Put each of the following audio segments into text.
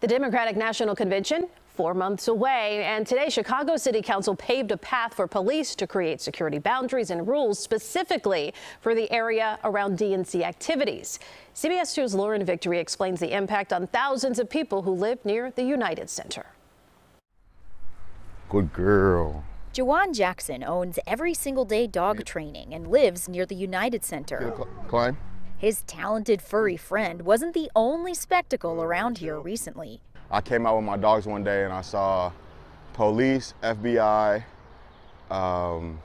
The Democratic National Convention four months away. And today, Chicago City Council paved a path for police to create security boundaries and rules specifically for the area around DNC activities. CBS 2's Lauren Victory explains the impact on thousands of people who live near the United Center. Good girl. Jawan Jackson owns every single day dog training and lives near the United Center. Climb. His talented furry friend wasn't the only spectacle around here recently. I came out with my dogs one day and I saw police, FBI, um,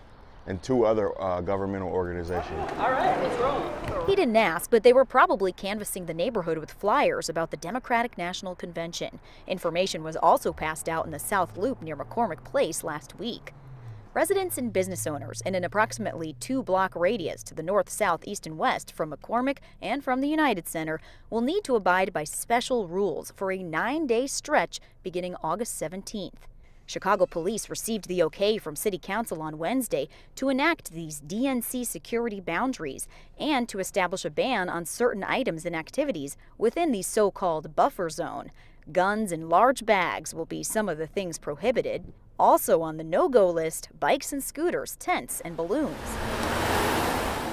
and two other uh, governmental organizations. All right, let's roll. He didn't ask, but they were probably canvassing the neighborhood with flyers about the Democratic National Convention. Information was also passed out in the South Loop near McCormick Place last week. Residents and business owners in an approximately two block radius to the north, south, east, and west from McCormick and from the United Center will need to abide by special rules for a nine day stretch beginning August 17th. Chicago police received the okay from City Council on Wednesday to enact these DNC security boundaries and to establish a ban on certain items and activities within the so called buffer zone. Guns and large bags will be some of the things prohibited. Also on the no-go list, bikes and scooters, tents, and balloons.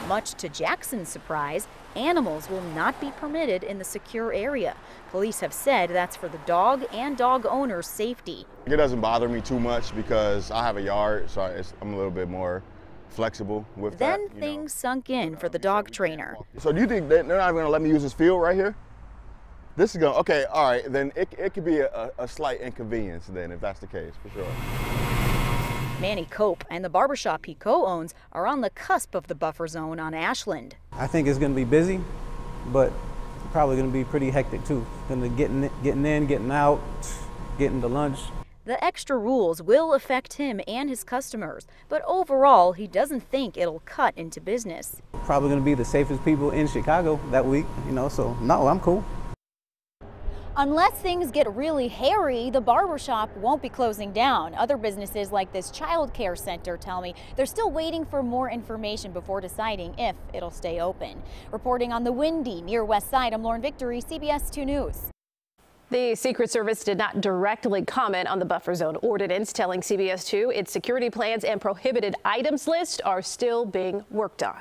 Much to Jackson's surprise, animals will not be permitted in the secure area. Police have said that's for the dog and dog owner's safety. It doesn't bother me too much because I have a yard, so I'm a little bit more flexible with then that. Then things know. sunk in for the dog trainer. So do you think they're not even going to let me use this field right here? This is going, okay, all right, then it, it could be a, a slight inconvenience then if that's the case, for sure. Manny Cope and the barbershop he co-owns are on the cusp of the buffer zone on Ashland. I think it's going to be busy, but probably going to be pretty hectic too. Going to getting getting in, getting out, getting to lunch. The extra rules will affect him and his customers, but overall, he doesn't think it'll cut into business. Probably going to be the safest people in Chicago that week, you know, so no, I'm cool. Unless things get really hairy, the barbershop won't be closing down. Other businesses like this child care center tell me they're still waiting for more information before deciding if it'll stay open. Reporting on the windy near West Side, I'm Lauren Victory, CBS 2 News. The Secret Service did not directly comment on the buffer zone ordinance, telling CBS 2 its security plans and prohibited items list are still being worked on.